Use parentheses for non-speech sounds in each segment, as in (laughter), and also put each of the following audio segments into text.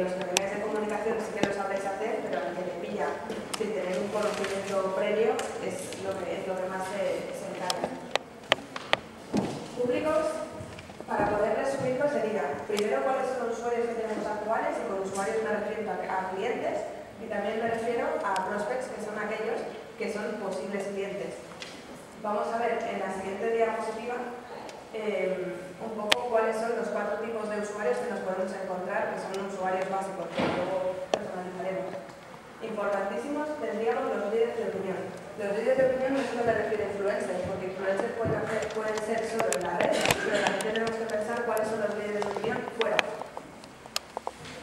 los que vengáis de comunicación sí que lo sabréis hacer, pero al que le pilla sin tener un conocimiento previo es lo que, es lo que más se, se encarga. Públicos, para poder resumirlo sería, primero cuáles son los usuarios que tenemos actuales, y con usuarios me refiero a clientes, y también me refiero a prospects, que son aquellos que son posibles clientes. Vamos a ver en la siguiente diapositiva eh, un poco cuáles son los cuatro tipos de usuarios que nos podemos encontrar, que son usuarios básicos, que luego personalizaremos. Importantísimos tendríamos los líderes de opinión. Los líderes de opinión no solo me refiero a influencers, porque influencers pueden, pueden ser solo en la red, pero también tenemos que pensar cuáles son los líderes de opinión fuera.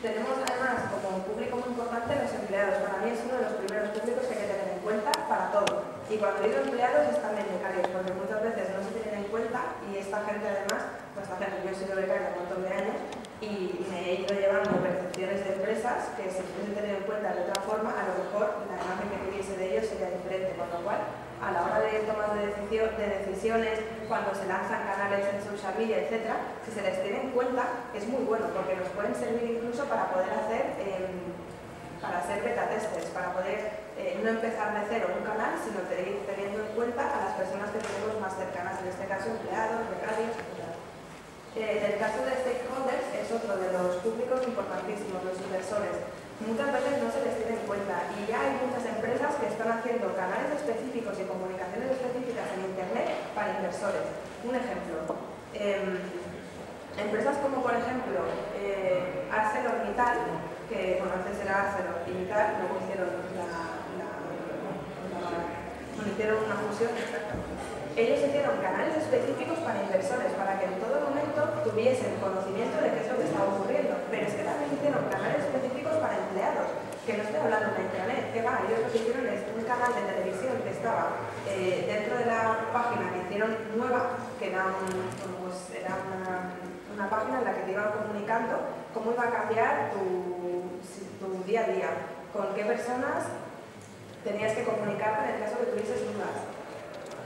Tenemos además como público muy importante los empleados. Para mí es uno de los primeros públicos que hay que tener en cuenta para todo. Y cuando digo empleados es también becarios, porque muchas veces no se tienen en cuenta y esta gente además pues hacer, yo he sido becaria un montón de años y me he ido llevando percepciones de empresas que si hubiesen tenido en cuenta de otra forma, a lo mejor la imagen que tuviese de ellos sería diferente, con lo cual a la hora de tomar de, de decisiones, cuando se lanzan canales en social media, etc., si se les tiene en cuenta es muy bueno porque nos pueden servir incluso para poder hacer, eh, para hacer beta testers, para poder eh, no empezar de cero un canal, sino teniendo en cuenta a las personas que tenemos más cercanas, en este caso empleados, becarios. Eh, el caso de stakeholders es otro de los públicos importantísimos, los inversores. Muchas veces no se les tiene en cuenta y ya hay muchas empresas que están haciendo canales específicos y comunicaciones específicas en Internet para inversores. Un ejemplo, em, empresas como por ejemplo eh, ArcelorMittal, que bueno, antes era ArcelorMittal, luego hicieron, la, hicieron una fusión, ellos hicieron canales específicos para inversores, para que en todo momento tuviesen conocimiento de qué es lo que estaba ocurriendo. Pero es que también hicieron canales específicos para empleados, que no estoy hablando de internet, que va, ellos lo hicieron es un canal de televisión que estaba eh, dentro de la página que hicieron nueva, que era, pues una, página en la que te iban comunicando cómo iba a cambiar tu, tu día a día, con qué personas tenías que comunicarte en el caso de que tuvieses dudas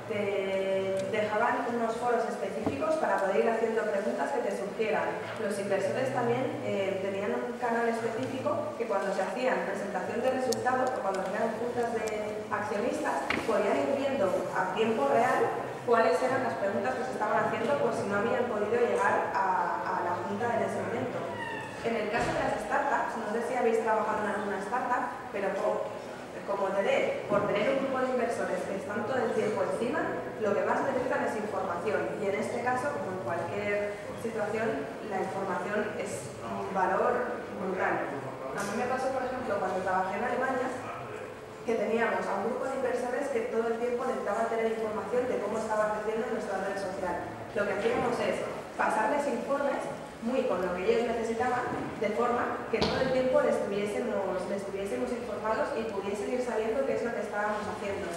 te dejaban unos foros específicos para poder ir haciendo preguntas que te surgieran. Los inversores también eh, tenían un canal específico que cuando se hacían presentación de resultados o cuando hacían juntas de accionistas podían ir viendo a tiempo real cuáles eran las preguntas que se estaban haciendo por si no habían podido llegar a, a la junta en ese momento. En el caso de las startups, no sé si habéis trabajado en alguna startup, pero como TD, por tener un grupo de inversores que están todo el tiempo encima, lo que más necesitan es información. Y en este caso, como en cualquier situación, la información es un valor brutal. A mí me pasó, por ejemplo, cuando trabajé en Alemania, que teníamos a un grupo de inversores que todo el tiempo necesitaban tener información de cómo estaba creciendo nuestra red social. Lo que hacíamos es pasarles informes muy con lo que ellos necesitaban, de forma que todo el tiempo les estuviésemos, les estuviésemos informados y pudiesen ir sabiendo qué es lo que estábamos haciendo.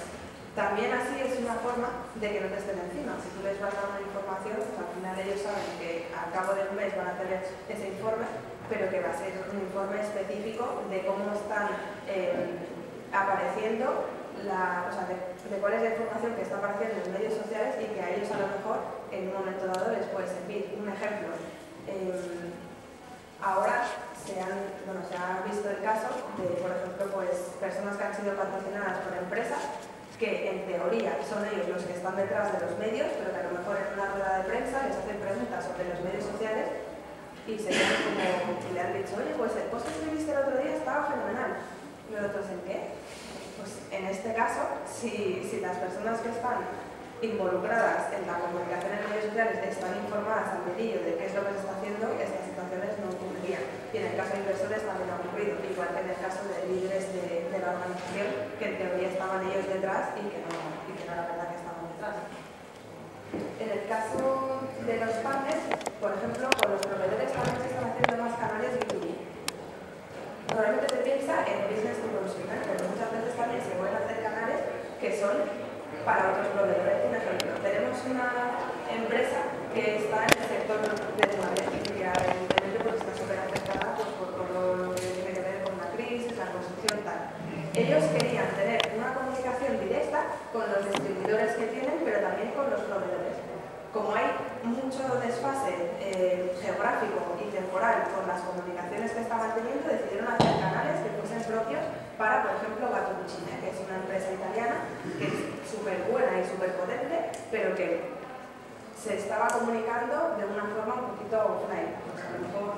También así es una forma de que no te estén encima. Si tú les vas a dar una información, pues al final ellos saben que al cabo de un mes van a tener ese informe, pero que va a ser un informe específico de cómo están eh, apareciendo la, o sea, de, de, cuál es la información que está apareciendo en medios sociales y que a ellos a lo mejor en un momento dado les puede servir. Un ejemplo, eh, ahora se, han, bueno, se ha visto el caso de, por ejemplo, pues, personas que han sido patrocinadas por empresas que en teoría son ellos los que están detrás de los medios, pero que a lo mejor en una rueda de prensa les hacen preguntas sobre los medios sociales y se como le han dicho, oye, pues el post que viste el otro día estaba fenomenal. ¿Y los otros en qué? Pues en este caso, si, si las personas que están involucradas en la comunicación en medios sociales están informadas al dedillo de qué es lo que se está haciendo, estas situaciones no ocurrirían. Y en el caso de inversores también ha ocurrido, igual que en el caso de líderes de, de la organización, que en teoría estaban ellos detrás y que no, y que no era verdad que estaban detrás. En el caso de los partners, por ejemplo, con los proveedores también se están haciendo más canales B2B. Normalmente se piensa en business to consumer, pero muchas veces también se pueden hacer canales que son para otros proveedores. Por ejemplo, tenemos una empresa que está en el sector de Nueva y que evidentemente pues, está súper afectada pues, por todo lo que tiene que ver con la crisis, la construcción, tal. Ellos querían tener una comunicación directa con los distribuidores que tienen, pero también con los proveedores. Como hay mucho desfase eh, geográfico y temporal con las comunicaciones que estaban teniendo, decidieron hacer canales que fuesen propios para, por ejemplo, Gattuccine, que es una empresa italiana que es súper buena y súper potente, pero que se estaba comunicando de una forma un poquito offline. Pues a lo mejor,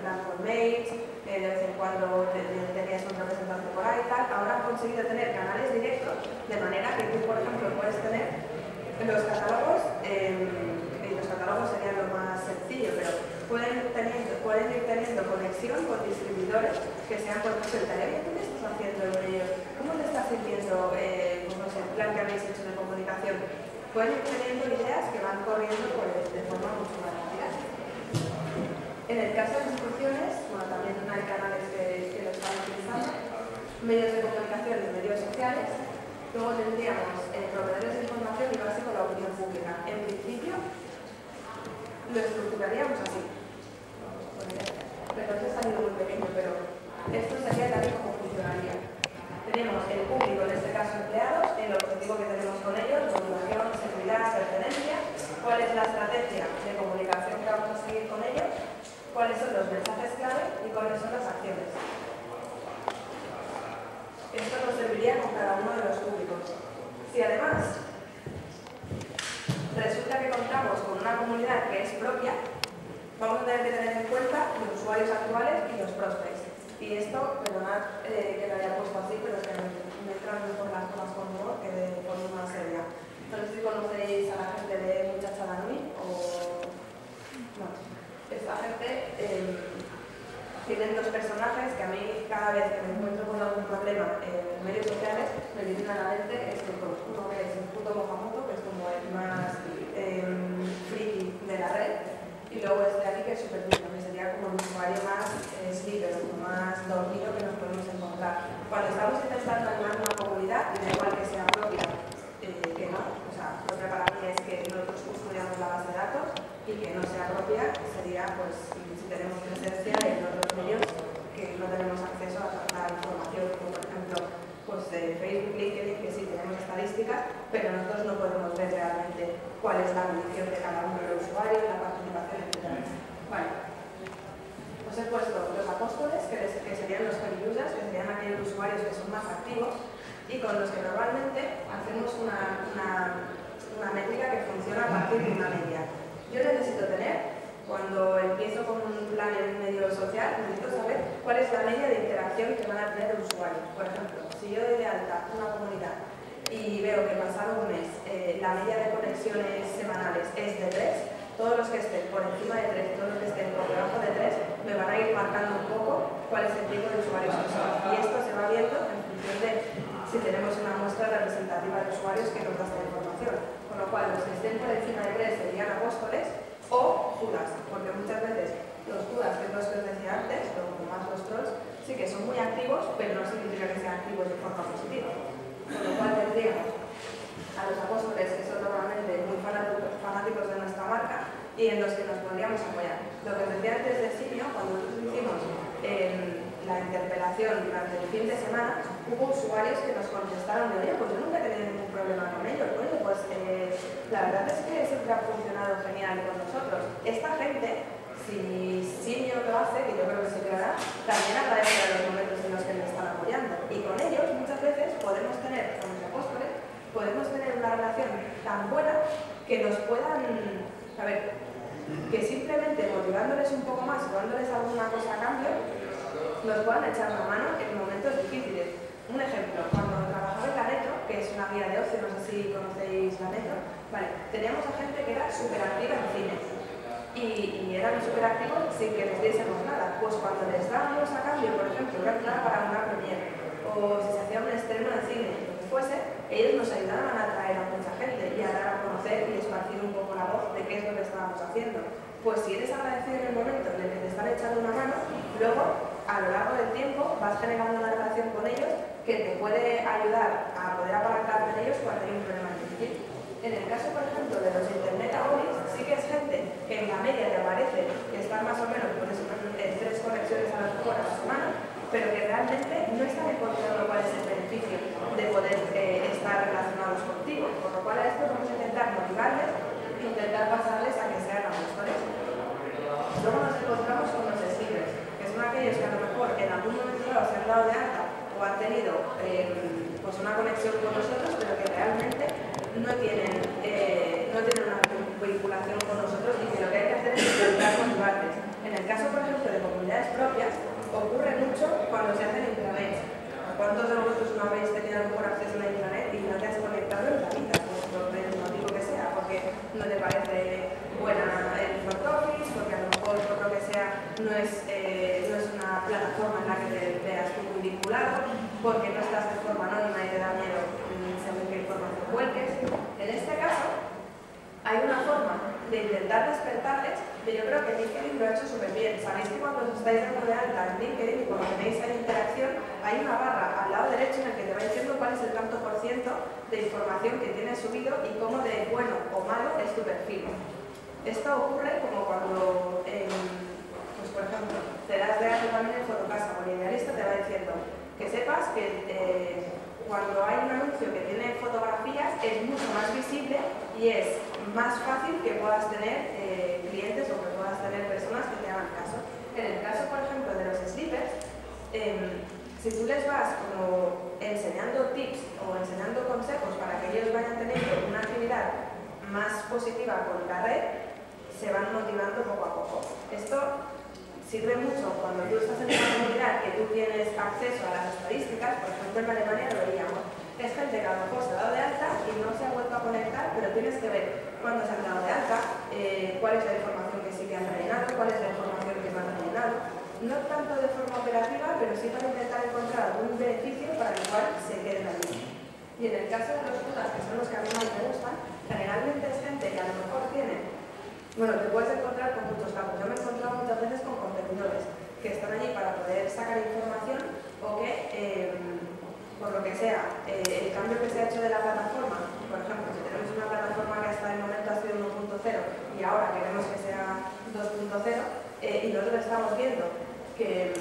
plan por mails, eh, de vez en cuando tenías un representante por ahí y tal. Ahora han conseguido tener canales directos, de manera que tú, por ejemplo, puedes tener los catálogos, eh, los catálogos serían lo más sencillo, pero pueden, teniendo, pueden ir teniendo conexión con distribuidores que sean, por ejemplo, el teléfono. ¿Qué estás haciendo en ellos? ¿Cómo te estás sintiendo eh, no sé, el plan que habéis hecho de comunicación? Pueden ir teniendo ideas que van corriendo pues, de forma mucho más rápida. En el caso de instituciones, bueno, también hay canales que, que lo están utilizando, medios de comunicación y medios sociales, Luego tendríamos eh, proveedores de información y básico la opinión pública. En principio, lo estructuraríamos así. Pero ha salido muy pequeño, pero esto sería tal y como funcionaría. Tenemos el público, en este caso empleados, el objetivo que tenemos con ellos, motivación, seguridad, pertenencia, cuál es la estrategia de comunicación que vamos a seguir con ellos, cuáles son los mensajes clave y cuáles son las acciones. Esto nos serviría con cada uno de los públicos. Si además resulta que contamos con una comunidad que es propia, vamos a tener que tener en cuenta los usuarios actuales y los prospects. Y esto, perdonad eh, que lo haya puesto así, pero es que me, entran por las cosas con humor que de forma seria. No sé si conocéis a la gente de Muchacha Danui o... No, esta gente... Eh, tienen dos personajes que a mí cada vez que me encuentro con algún problema en medios sociales me vienen a la mente dos. Uno que es el puto Mohamoto, que es como el más eh, friki de la red, y luego este aquí que es súper que sería como el usuario más eh, sleeper, como más dormido que nos podemos encontrar. Cuando estamos intentando animar una comunidad, da igual que sea propia, eh, que no, o sea, propia para mí es que nosotros custodiamos la base de datos y que no sea propia sería pues si tenemos presencia en otros medios que no tenemos acceso a tanta información, como por ejemplo pues, de Facebook, LinkedIn, que sí tenemos estadísticas, pero nosotros no podemos ver realmente cuál es la medición de cada uno de los usuarios, la Vale. Os he puesto los apóstoles, que, serían los heavy que serían aquellos usuarios que son más activos y con los que normalmente hacemos una, una, métrica que funciona a partir de una media. Yo necesito tener cuando empiezo con un plan en medio social, necesito saber cuál es la media de interacción que van a tener los usuarios. Por ejemplo, si yo doy de alta una comunidad y veo que pasado un mes eh, la media de conexiones semanales es de 3, todos los que estén por encima de 3 y todos los que estén por debajo de 3 me van a ir marcando un poco cuál es el tipo de usuarios que son. Y esto se va viendo en función de si tenemos una muestra representativa de usuarios que nos da esta información. Con lo cual, los que estén por encima de 3 serían apóstoles o judas, porque muchas veces los judas, que es los que os decía antes, o más los trolls, sí que son muy activos, pero no significa que sean activos de forma positiva. Con lo cual tendríamos a los apóstoles, que son normalmente muy fanáticos de nuestra marca, y en los que nos podríamos apoyar. Lo que os decía antes de Simio, cuando nosotros hicimos la interpelación durante el fin de semana, hubo usuarios que nos contestaron de, oye, pues yo nunca he tenido ningún problema con ellos. Oye, pues eh, la verdad es que siempre ha funcionado genial con nosotros. Esta gente, si Simio lo hace, que yo creo que sí lo hará, también agradece los momentos en los que me están apoyando. Y con ellos muchas veces podemos tener, con los apóstoles, podemos tener una relación tan buena que nos puedan, a ver, que simplemente motivándoles un poco más, dándoles alguna cosa a cambio, nos puedan echar una mano en momentos difíciles. Un ejemplo, cuando trabajaba en la Metro, que es una guía de ocio, no sé si conocéis la Metro, vale, teníamos a gente que era súper activa en cine y, eran súper activos sin que les diésemos nada. Pues cuando les dábamos a cambio, por ejemplo, una entrada para una premiere o si se hacía un estreno de cine, fuese, ellos nos ayudaban a atraer a mucha gente y a dar a conocer y esparcir un poco la voz de qué es lo que estábamos haciendo. Pues si eres agradecido en el momento en el que te están echando una mano, luego a lo largo del tiempo vas generando una relación con ellos que te puede ayudar a poder apalancarte en ellos cuando hay un problema difícil. En el caso, por ejemplo, de los Internet sí que es gente que en la media te aparece que están más o menos por eso, tres conexiones a la semana, pero que realmente no están encontrando cuál es el beneficio de poder eh, estar relacionados contigo, por lo cual a esto vamos a intentar motivarles e intentar pasarles a que sean autores. Luego nos encontramos con los escribes, que son aquellos que a lo mejor en algún momento se han dado de alta o han tenido eh, pues una conexión con nosotros, pero que realmente porque no estás de forma anónima y te da miedo saber qué información vuelques. En este caso, hay una forma de intentar despertarles que yo creo que LinkedIn lo ha hecho súper bien. Sabéis que cuando os estáis dando de alta en LinkedIn y cuando tenéis ahí interacción, hay una barra al lado derecho en el que te va diciendo cuál es el tanto por ciento de información que tienes subido y cómo de bueno o malo es tu perfil. Esto ocurre como cuando, pues por ejemplo, te das de alta también en Fotocasa o el idealista te va diciendo que sepas que eh, cuando hay un anuncio que tiene fotografías es mucho más visible y es más fácil que puedas tener eh, clientes o que puedas tener personas que te hagan caso. En el caso, por ejemplo, de los slippers, em, si tú les vas como enseñando tips o enseñando consejos para que ellos vayan teniendo una actividad más positiva con la red, se van motivando poco a poco. Esto sirve mucho cuando tú estás en una comunidad que tú tienes acceso a las estadísticas, por ejemplo en Alemania lo veíamos, es gente que a lo mejor se ha dado de alta y no se ha vuelto a conectar, pero tienes que ver cuándo se han dado de alta, eh, cuál es la información que sí que han rellenado, cuál es la información que no han rellenado. No tanto de forma operativa, pero sí para intentar encontrar algún beneficio para el cual se queden allí. Y en el caso de los dudas, que son los que a mí más me gustan, generalmente es gente que a lo mejor tiene, bueno, te puedes encontrar con muchos campos. Yo me he encontrado muchas veces con competidores que están allí para poder sacar información o que... Eh, por lo que sea, eh, el cambio que se ha hecho de la plataforma, por ejemplo, si tenemos una plataforma que hasta el momento ha sido 1.0 y ahora queremos que sea 2.0, eh, y nosotros estamos viendo que,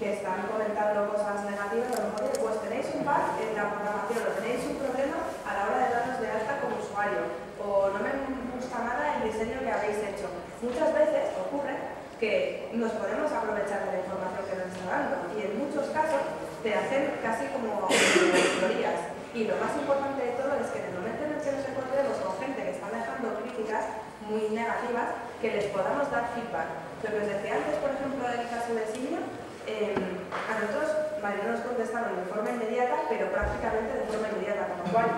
están comentando cosas negativas, a lo mejor pues tenéis un bug en la programación o tenéis un problema a la hora de darnos de alta como usuario, o no me gusta nada el diseño que habéis hecho. Muchas veces ocurre que nos podemos aprovechar de la información que nos está dando y en muchos casos te hacen casi como (coughs) auditorías. Y lo más importante de todo es que en el momento en el que nos encontremos con gente que está dejando críticas muy negativas, que les podamos dar feedback. Lo que os decía antes, por ejemplo, del caso de Simio, eh, a nosotros vale, no nos contestaron de forma inmediata, pero prácticamente de forma inmediata, con lo cual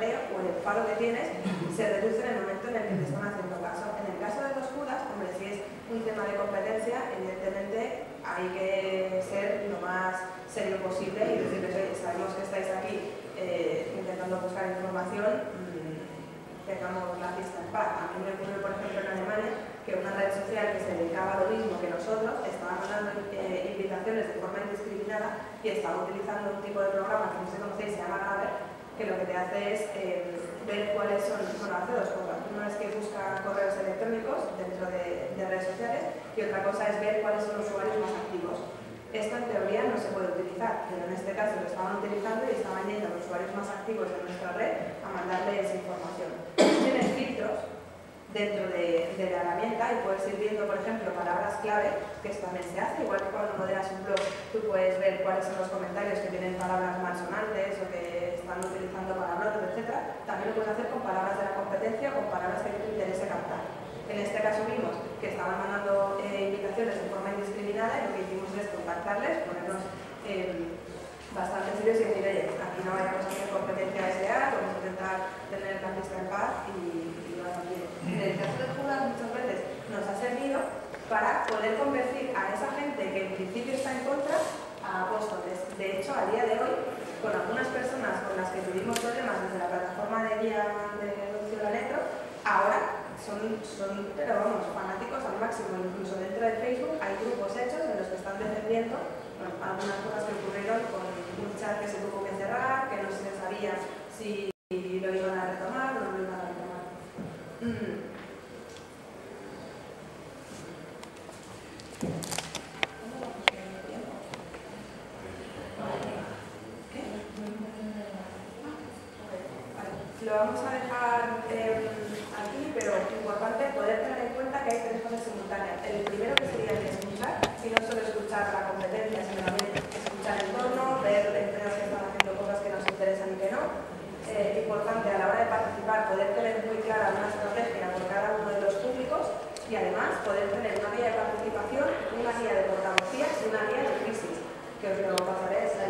o el enfado que tienes se reduce en el momento en el que te están haciendo caso. En el caso de los Judas, hombre, si es un tema de competencia, evidentemente hay que ser lo más serio posible y decirles, oye, sabemos que estáis aquí eh, intentando buscar información, mmm, tengamos la fiesta en paz. A mí me ocurrió, por ejemplo, en Alemania, que una red social que se dedicaba a lo mismo que nosotros estaba mandando eh, invitaciones de forma indiscriminada y estaba utilizando un tipo de programa que no sé si conocéis, se llama Gaber, que lo que te hace es eh, ver cuáles son, bueno, hace dos cosas. Una es que busca correos electrónicos dentro de, de redes sociales y otra cosa es ver cuáles son los usuarios más activos. Esto en teoría no se puede utilizar, pero en este caso lo estaban utilizando y estaban yendo a los usuarios más activos de nuestra red a mandarles información. Tienes filtros dentro de, de, la herramienta y puedes ir viendo, por ejemplo, palabras clave, que esto también se hace, igual que cuando moderas un blog, tú puedes ver cuáles son los comentarios que tienen palabras malsonantes o que utilizando palabras, etc. También lo puedes hacer con palabras de la competencia o con palabras que te interese captar. En este caso vimos que estaban mandando eh, invitaciones de forma indiscriminada y lo que hicimos es contactarles, ponernos eh, bastante serios y decir, oye, aquí no vayamos a hacer competencia SA, vamos a intentar tener la pista en paz y, y también. En el caso de Judas muchas veces nos ha servido para poder convertir a esa gente que en principio está en contra a apóstoles. De hecho, a día de hoy, con algunas personas con las que tuvimos problemas desde la plataforma de guía de la Electro, ahora son, son, pero vamos, fanáticos al máximo. Incluso dentro de Facebook hay grupos hechos en los que están defendiendo algunas cosas que ocurrieron con un chat que se tuvo que cerrar, que no se sabía si lo iban a retomar o no lo iban a retomar. Mm. Lo vamos a dejar eh, aquí, pero importante poder tener en cuenta que hay El primero que sería el escuchar, y no solo escuchar la competencia, sino también escuchar el entorno, ver empresas que están haciendo cosas que nos interesan y que no, eh, importante a la hora de participar poder tener muy clara una estrategia por cada uno de los públicos y además poder tener una guía de participación, una guía de portavocía y una guía de crisis, que os lo pasaré a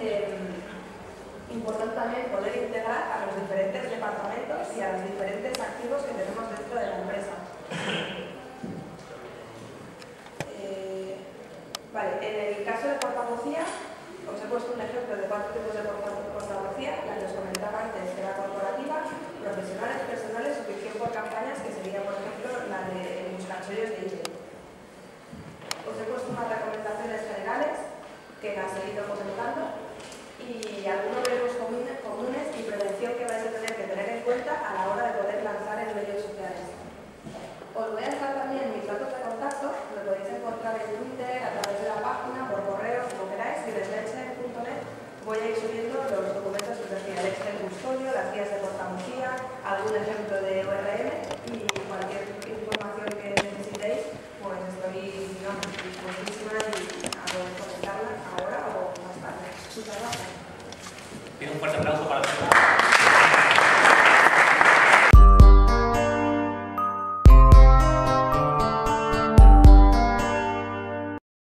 eh, importante también poder integrar a los diferentes departamentos y a los diferentes activos que tenemos dentro de la empresa. Eh, vale, en el caso de portavocía, os he puesto un ejemplo de cuatro tipos de portavocía, la que os comentaba antes, que era corporativa, profesionales, personales ficción por campañas, que sería, por ejemplo, la de los cancellos de email. Os he puesto unas recomendaciones generales que las he ido comentando y algunos riesgos comunes y prevención que vais a tener que tener en cuenta a la hora de poder lanzar en medios sociales. Os voy a dejar también mis datos